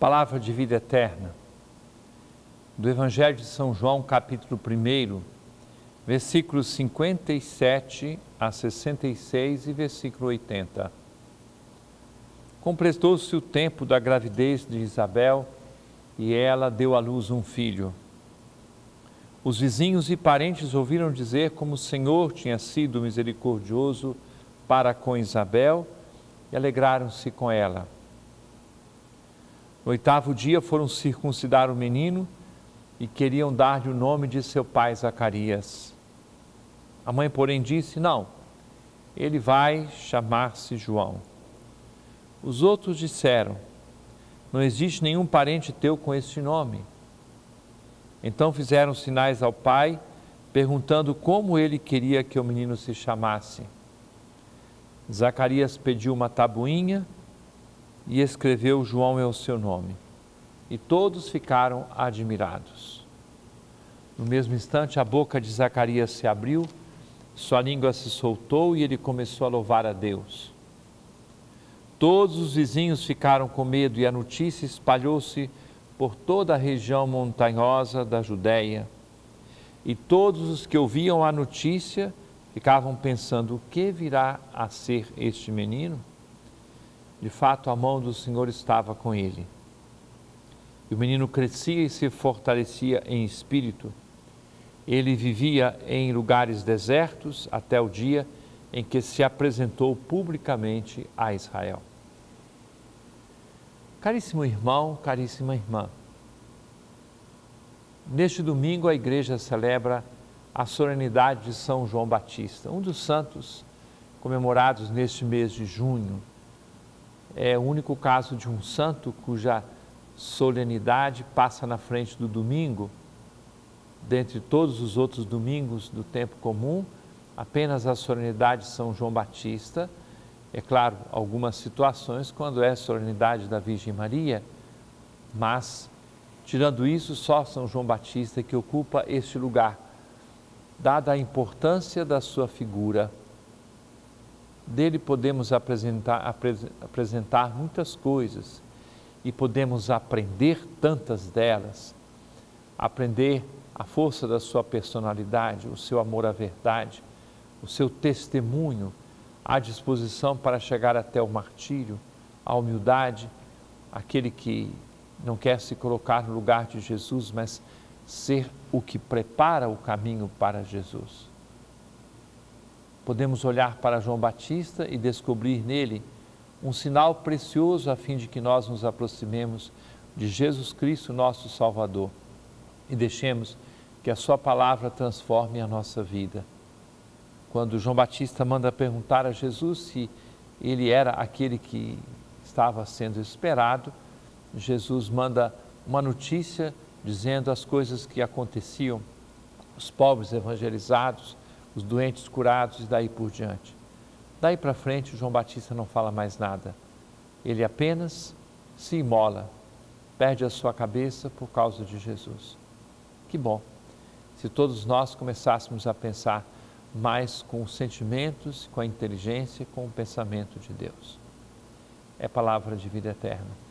Palavra de vida eterna. Do Evangelho de São João, capítulo 1, versículos 57 a 66 e versículo 80. Completou-se o tempo da gravidez de Isabel e ela deu à luz um filho. Os vizinhos e parentes ouviram dizer como o Senhor tinha sido misericordioso para com Isabel e alegraram-se com ela. No oitavo dia foram circuncidar o menino e queriam dar-lhe o nome de seu pai Zacarias. A mãe, porém, disse: Não, ele vai chamar-se João. Os outros disseram: Não existe nenhum parente teu com este nome. Então fizeram sinais ao pai, perguntando como ele queria que o menino se chamasse. Zacarias pediu uma tabuinha e escreveu João é o seu nome. E todos ficaram admirados. No mesmo instante, a boca de Zacarias se abriu, sua língua se soltou e ele começou a louvar a Deus. Todos os vizinhos ficaram com medo e a notícia espalhou-se por toda a região montanhosa da Judéia. E todos os que ouviam a notícia ficavam pensando: o que virá a ser este menino? De fato, a mão do Senhor estava com ele. E o menino crescia e se fortalecia em espírito. Ele vivia em lugares desertos até o dia em que se apresentou publicamente a Israel. Caríssimo irmão, caríssima irmã, neste domingo a igreja celebra a solenidade de São João Batista, um dos santos comemorados neste mês de junho é o único caso de um santo cuja solenidade passa na frente do domingo. Dentre todos os outros domingos do tempo comum, apenas a solenidade de São João Batista. É claro, algumas situações quando é solenidade da Virgem Maria, mas, tirando isso, só São João Batista que ocupa este lugar, dada a importância da sua figura dele podemos apresentar, apresentar muitas coisas e podemos aprender tantas delas. Aprender a força da sua personalidade, o seu amor à verdade, o seu testemunho, a disposição para chegar até o martírio, a humildade, aquele que não quer se colocar no lugar de Jesus, mas ser o que prepara o caminho para Jesus podemos olhar para João Batista e descobrir nele um sinal precioso a fim de que nós nos aproximemos de Jesus Cristo, nosso Salvador, e deixemos que a Sua palavra transforme a nossa vida. Quando João Batista manda perguntar a Jesus se ele era aquele que estava sendo esperado, Jesus manda uma notícia dizendo as coisas que aconteciam, os pobres evangelizados, os doentes curados e daí por diante. Daí para frente, João Batista não fala mais nada. Ele apenas se imola, perde a sua cabeça por causa de Jesus. Que bom se todos nós começássemos a pensar mais com os sentimentos, com a inteligência, com o pensamento de Deus. É palavra de vida eterna.